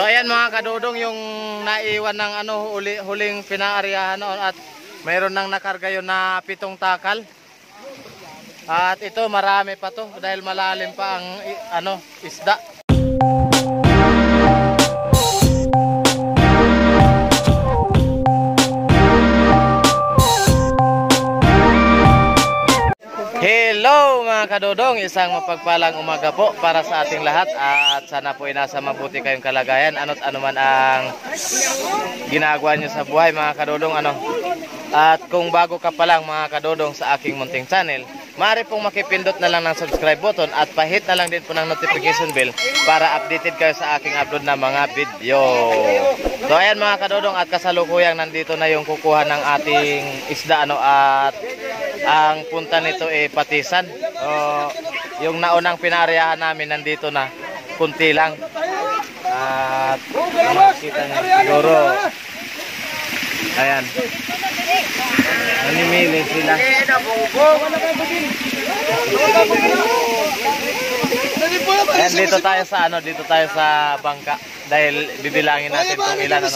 So ayan mga kadudong yung naiwan ng ano huli, huling pinaaryahan noon at mayroon nang nakarga yun na pitong takal. At ito marami pa to dahil malalim pa ang ano isda. Mga kadodong, isang mapagpalang umaga po para sa ating lahat at sana po ay nasa mabuti kayong kalagayan ano't anuman ang ginagawa nyo sa buhay mga kadodong ano. At kung bago ka pa lang mga kadodong sa aking munting channel, maaari pong makipindot na lang ng subscribe button at pahit na lang din po ng notification bell para updated kayo sa aking upload na mga video. So ayan mga kadodong at kasalukuyang nandito na yung kukuha ng ating isda ano at ang punta nito ay patisan. O, yung naunang pinaryahan namin nandito na kunti lang. At makikita niyo siguro. Ayan. Nanimili sila. Ayan, dito tayo sa ano, dito tayo sa bangka dahil bibilangin natin kung ilan ano.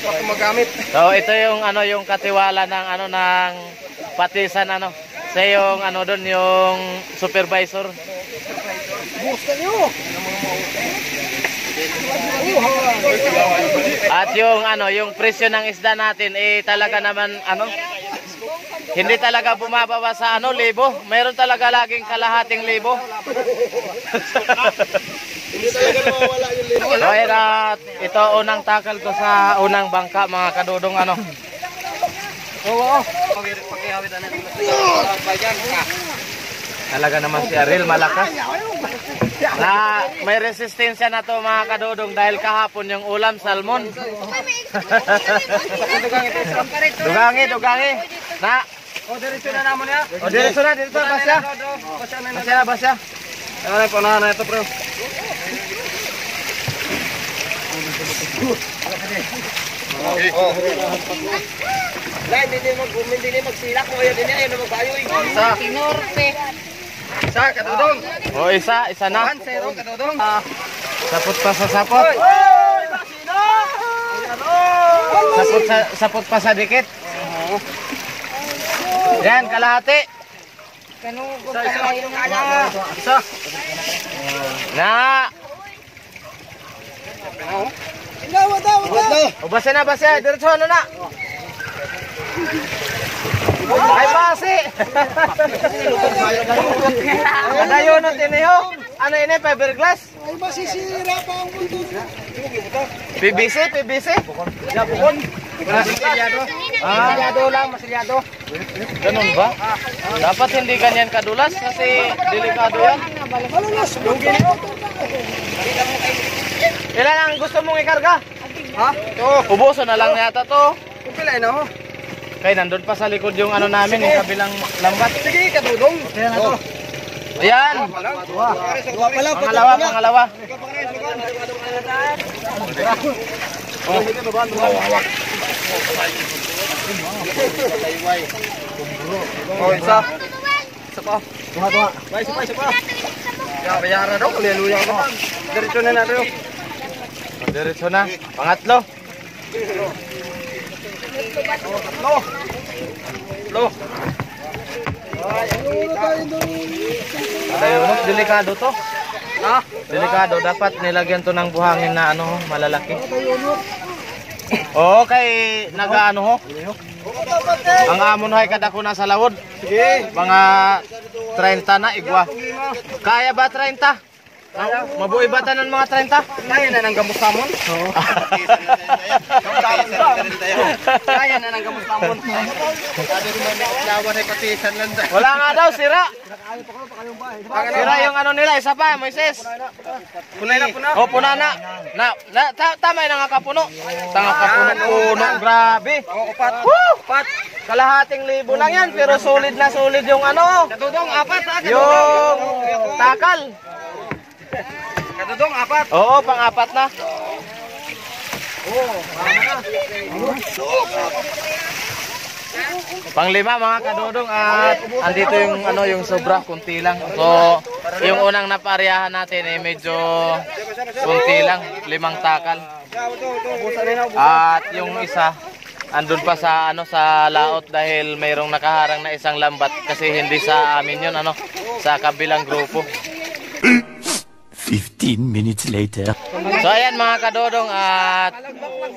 Magamit. So ito yung ano yung katiwala ng ano ng patisan ano. Sa yung ano doon yung supervisor. Gusto nyo. At yung ano yung presyo ng isda natin eh talaga naman ano hindi talaga bumababa sa ano libo. Meron talaga laging kalahating libo. Hindi talaga mawawala yung. So ayan at ito unang takal ko sa unang bangka mga kadudong ano. Oo. Na. Talaga naman si Ariel malakas. Na may resistensya na to mga kadudong dahil kahapon yung ulam salmon. dugangi, dugangi. Na, O, diretso na namon ya. o diretso na, diretso na, basya. Basya na Basya na. Ano po na ito, bro? Lai, hindi mag hindi ni magsilak mo yan din ayun na magbayo eh. Isa. Norte. Sa kadudong. O isa, isa na. 1-0 kadudong. Sapot pa sa sapot. Sapot, sa, sapot pa sa dikit. Yan, kalahati. Kanugod tayo nga. Isa. Na. Dawa. O basya na. Diretso ano na. Ay, basi. Yun ang tiniho? Ano yun eh, fiberglass? Ay, masisira pa ang mundo. PVC, PVC? Yapon. Masilyado. Ah, Masilyado lang, masilyado. ganun ba? Dapat hindi ganyan kadulas kasi delikado yan. Ano na, sumugin mo. Ilan ang gusto mong ikarga? Ha? Ito. Ubuso na lang yata to. Kung pila na ho. Kaya nandun pa sa likod yung ano namin, yung kabilang lambat. Sige, kadudong. Kaya na to. Ayan, Dua. Dua pala. pangalawa, pangalawa. Oh, isa. Isa pa. Tuha, tuha. Isa pa, isa pa. Ya, bayaran daw. Haleluya ka naman. Diretso na natin. Diretso na. Pangatlo. Lo. Lo. Ayun, no? delikado to. Ha? Delikado. Dapat nilagyan to ng buhangin na ano, malalaki. Oo, kay nagaano ho. Ang amon ho ay kadako na sa lawod. Sige. Mga 30 na igwa. Kaya ba 30? Ah, Mabuhay ba tanan mga 30? Kaya na ng gamos tamon? Oo. Kaya na ng gamos tamon. Lawan ay patisan lang tayo. Wala nga daw, sira. Sira yung ano nila, isa pa, Moises. Punay na puna. O, puna na. na, na ta, tama yung nangakapuno. Tanga kapuno, puno, grabe. Oo, upat. Upat. Kalahating libo lang yan, pero solid na solid yung ano. Kadudong, apat ha? Yung takal. Kadudong, apat. Oo, pang-apat na. Panglima mga kadudong at andito yung ano yung sobra kunti lang. So Yung unang napaaryahan natin ay medyo kunti lang, limang takal. At yung isa, andun pa sa ano sa laot dahil mayroong nakaharang na isang lambat kasi hindi sa amin yun ano, sa kabilang grupo. 15 minutes later. So ayan mga kadodong at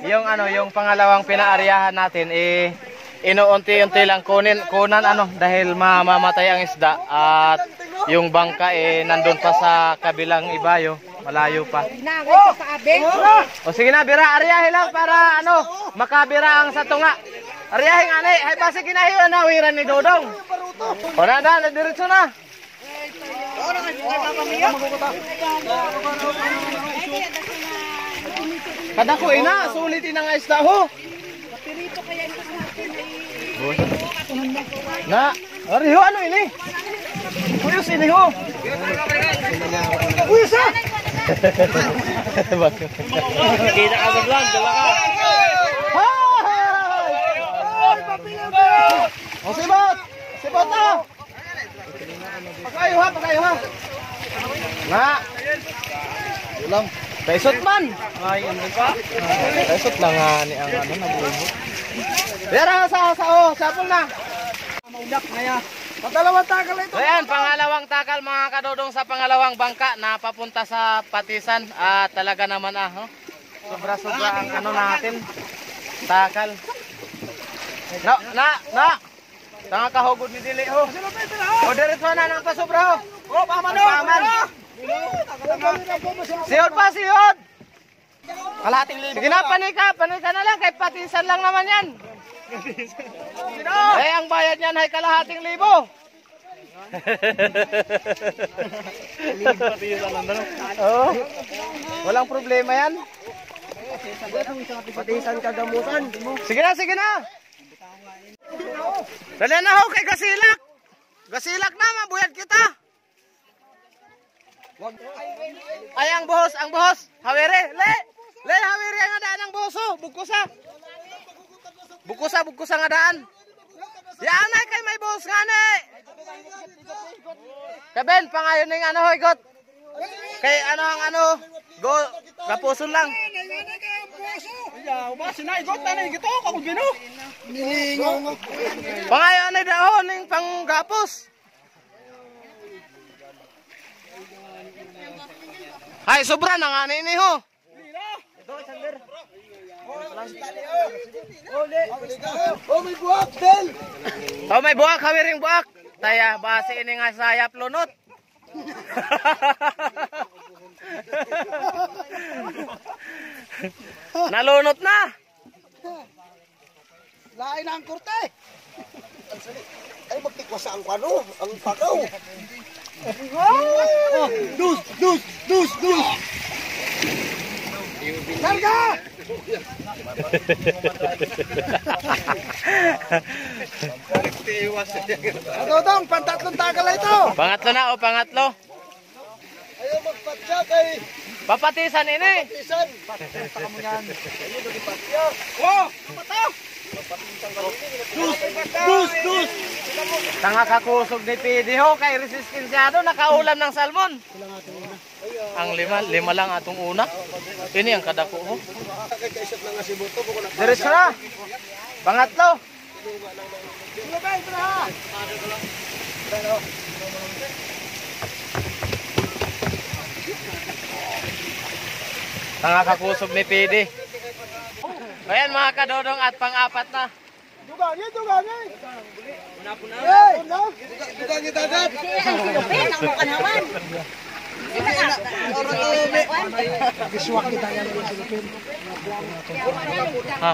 yung ano yung pangalawang pinaaryahan natin eh inuunti-unti lang kunin kunan ano dahil mamamatay ang isda at yung bangka eh nandun pa sa kabilang ibayo malayo pa. O sige na bira aryahin lang para ano makabira ang sa tunga. Aryahin ani ay basi kinahiyo na wiran ni Dodong. O na na diretso na. Kada ko ina, sulit ina nga isda ho. Na, ari ho ano ini? Kuyos ini ho. Kuyos ha. Kita ka lang, dala ka. O sibot! Sibot ah! Pakayo ha, pakayo ha. Na. Ulam. Pesot man. Ay, ano pa? Pesot lang nga ni ang ano nabubo. Pero sa sa oh, sapol na. Maudak na ya. Patalawang takal ito. So yan, pangalawang takal mga kadodong sa pangalawang bangka na papunta sa Patisan. At talaga naman ah, oh. sobra-sobra ang ano natin. Takal. Na, na, na. Tanga kahugod ni Dili ho. O diretso na nang pasobra ho. Oh, paman. Paman. Sihod pa, sihod. Kalating libo. Sige na, panika, panika na lang. Kay Patisan lang naman yan. Eh, ang bayad niyan ay kalahating libo. Oo. Walang problema yan. Patisan kagamutan. Sige na, sige na. Dali na ho kay Gasilak. Gasilak na, mabuyad kita. Ay, ang buhos, ang buhos. Hawere, le. Le, hawere ang daan ang buhos, oh. Bugkusa. Bugkusa, bugkusa nga daan. Yan na kay may buhos nga na. Kaben, pangayon ng ano, higot. Kay ano ang ano, go, kapuson lang. Sinay got na ni gito ako gino. Nilingaw mo. Pangayon na dahon ng panggapos. Ay, sobra na nga ni ho. Oh, may buwak del. Oh, may buwak, hawiring buwak. Taya, base ini nga sayap lunot. Nalunot na. Lain ang kurte. Ay magtikwasa ang kwano, ang pakaw. Oh, dus, dus, dus, dus. Sarga! Adodong, pantatlong tagal ito. Pangatlo na o pangatlo. Ayaw magpatya kay Papatisan ini. Isan. Oh, mata. Dus, dus. Tanga kakusog ni Pidi ho kay resistensyado nakaulam ng salmon. Ang lima, lima lang atong una. Ini ang kadako ho. Diretso na. Pangatlo. Lugay, tra. Tanga kakusog ni Pidi. Ayan mga kadodong at pang-apat na. Dugangin, dugangin. Una po na. Hey, una. Dugangin dagat. Ben, ang mukha naman. Kiswak kita yan sa Pilipin. Ha?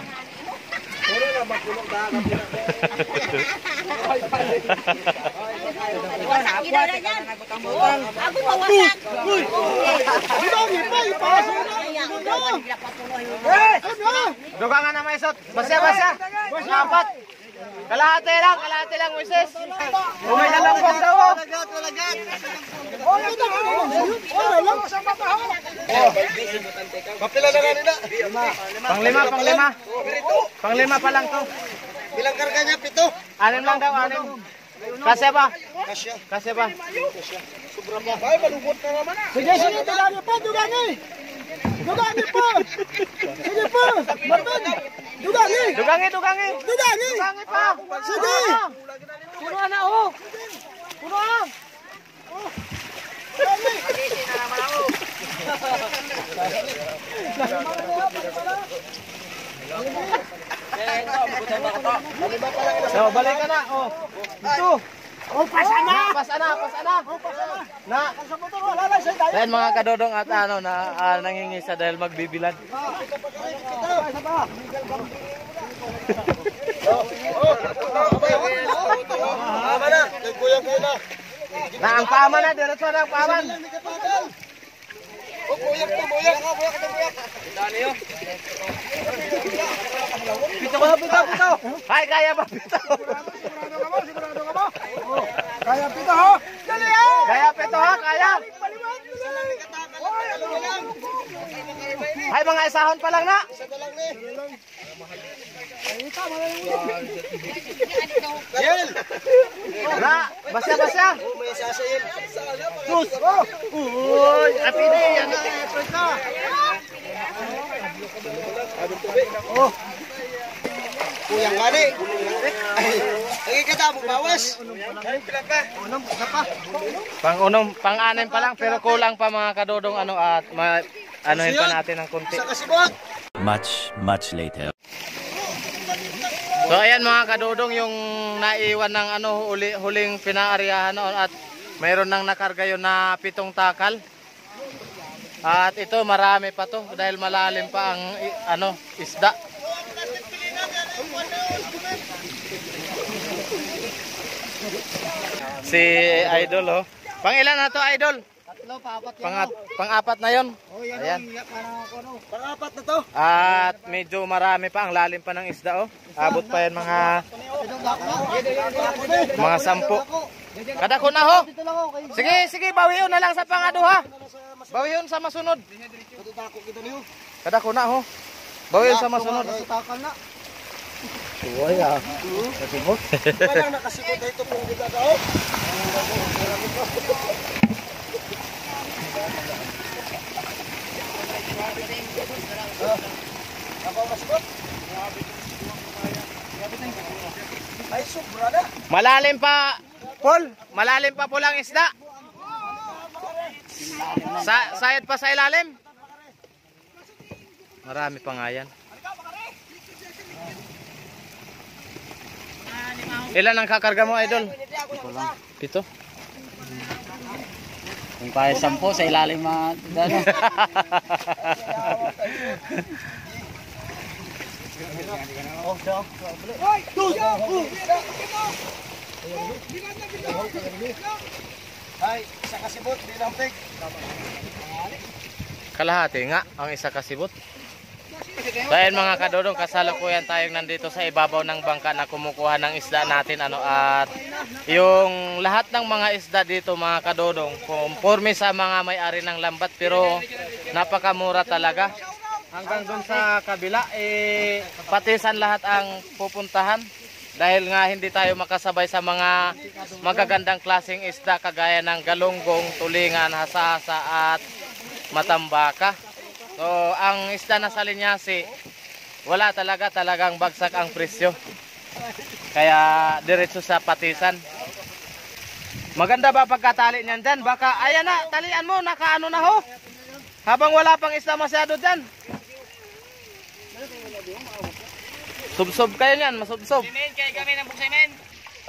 Dugangan na may isot. Basya, basya. Pang-apat. Kalahati lang, kalahati lang, Moises. Umay na lang daw ho. Oh, yan na. Oh, lang sa papaho. Kapila na nga nila. Panglima, panglima. Panglima pa lang to. Bilang karga niya, pito. Anim lang daw, anim. Kasi ba? Kasya. Kasya ba? Sobra pa. Ay, malubot na naman ah. Sige, sige, dugani pa, dugani. Dugani pa. Sige pa. Dugani. Dugangi, dugangi. Dugani. Dugangi pa. Sige. Puno na oh. Puno na. So, balik ka na. Oh. Ito. Oh, pasa na. Na, pas ana, pas ana. Na. Ayan mga kadodong at ano na ah, nangingisa dahil magbibilad. Na. Ang paman na, diretso na ang paman. O, buyak to, buyak. Buyak to, buyak. Pito ko, pito, pito. Ay, kaya ba pito? Kaya pito ho. Dali ha. Kaya pito ha, kaya. Ay, mga isahon pa lang na. Yel. Na, basya, basya. May sasayin. Sus. Uy, apidi, yan na. Kuyang gani. Lagi ka mo bawas. Pang unom, pang anim pa lang, pero kulang pa mga kadodong ano at ma, anuhin pa natin ng konti. Much, much later. So ayan mga kadodong yung naiwan ng ano huli, huling pinaaryahan noon at mayroon nang nakarga yun na pitong takal. At ito marami pa to dahil malalim pa ang ano isda. Si Idol oh. Pang ilan na to Idol? Tatlo pa, apat yan. Pang, pang-apat na yon. Oh, yan Ayan. ang parang ako ano. Pangapat na to. At medyo marami pa ang lalim pa ng isda oh. Abot pa yan mga na. mga sampu. Kada ko na ho. Sige, sige, bawiyon na lang sa pangaduha. Bawiyon sa masunod. Katutako kita niyo. Kada ko na ho. Bawiyon sa masunod. Sa takal na. Wala nakasibot na ito kung kita daw. Ako masibot. Ay, sobra na. Malalim pa, Paul. Malalim pa po lang isda. Sa sayad pa sa ilalim. Marami pa nga yan. Ilan ang kakarga mo, idol? Pito. Kung kaya sampo sa ilalim bilang pig. Kalahati nga ang isa kasibot. Dahil mga kadodong kasalukuyan tayong nandito sa ibabaw ng bangka na kumukuha ng isda natin ano at yung lahat ng mga isda dito mga kadodong conforme sa mga may-ari ng lambat pero napakamura talaga. Hanggang doon sa kabila eh patisan lahat ang pupuntahan dahil nga hindi tayo makasabay sa mga magagandang klaseng isda kagaya ng galunggong, tulingan, hasasa at matambaka. So, ang isda na sa linyasi, wala talaga talagang bagsak ang presyo. Kaya diretso sa patisan. Maganda ba pagkatali niyan dyan? Baka, ayan na, talian mo, nakaano na ho. Habang wala pang isda masyado dyan. Subsob kayo niyan, masubsob.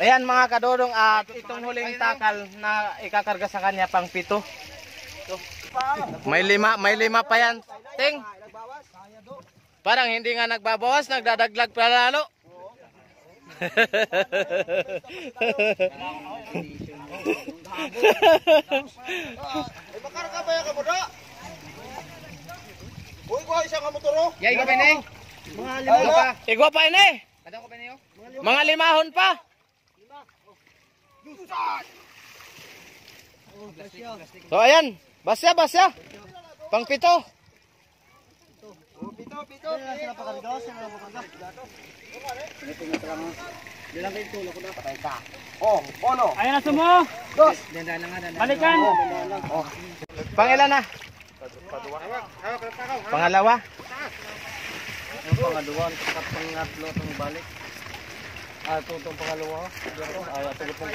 Ayan mga kadodong at itong huling takal na ikakarga sa kanya pang pito. May lima, may lima pa yan. Ting. Parang hindi nga nagbabawas, nagdadaglag pa lalo. Bakar ka ba yung kamuda? Uy, kuha isang kamuturo. Yay ka pineng. Mga lima pa. Igwa pa ini. Kada ko pineng. Mga limahon pa. So ayan, basya basya. Pang pito. Pito, pito. Sila pa kaligaw, sila pa kaligaw. Oh, ono. Ayan na sumo. Dos. Balikan. Pangilan na? Pangalawa? Ang pangaduan, kapat pangatlo itong balik. Ah, ito itong pangalawa. Ay, ito itong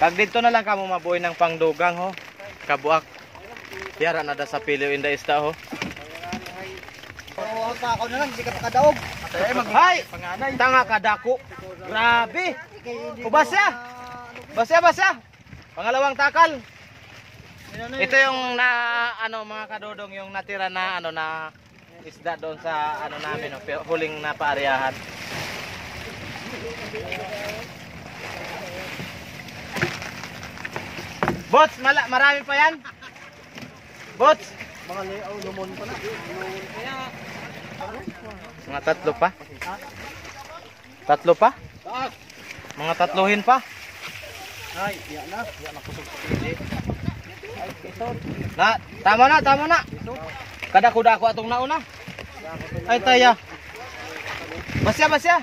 Pag dito na lang kamo mabuhay ng pangdugang ho. Kabuak. Yara na da sa piliw inda ista ho. Oo, pa ako na lang, hindi ka pa kadaog. Hay! Tanga ka dako. Grabe. Ubasya. Basya basya. Pangalawang takal. Ito yung na ano mga kadodong yung natira na ano na isda doon sa ano namin no, huling na Bots, mala, marami pa yan. Bots, Mga layaw, lumon pa na. mga tatlo pa. Tatlo pa? Mga tatluhin pa. Ay, yan na. Yan na kusog. Na, tama na, tama na. Kada kuda ako atong nauna. Ay taya. Basya, basya.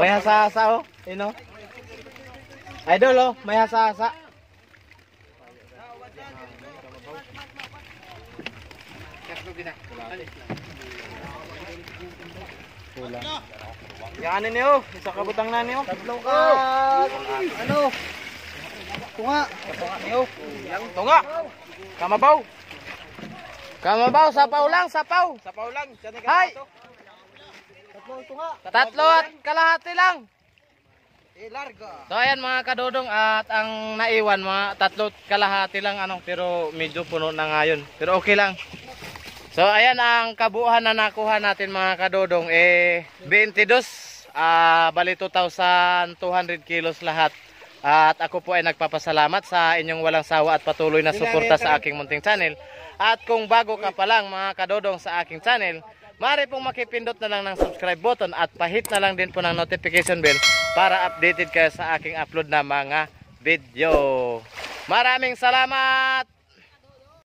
May hasa-hasa oh. Ino. Idol oh, may hasa-hasa. Yan niyo, isa kabutang na niyo. Tatlo ka. Ano? Tunga. Tunga. Kamabaw. Kamabaw, sapaw lang, sapaw. Sapaw lang, ni Hay! Tatlo at kalahati lang. Eh. So ayan mga kadodong at ang naiwan mga tatlo at kalahati lang ano pero medyo puno na ngayon. Pero okay lang. So ayan ang kabuuhan na nakuha natin mga kadodong eh 22 ah bali 2,200 kilos lahat. At ako po ay nagpapasalamat sa inyong walang sawa at patuloy na suporta sa aking munting channel. At kung bago ka pa lang mga kadodong sa aking channel, Mari pong makipindot na lang ng subscribe button at pahit na lang din po ng notification bell para updated kayo sa aking upload na mga video. Maraming salamat!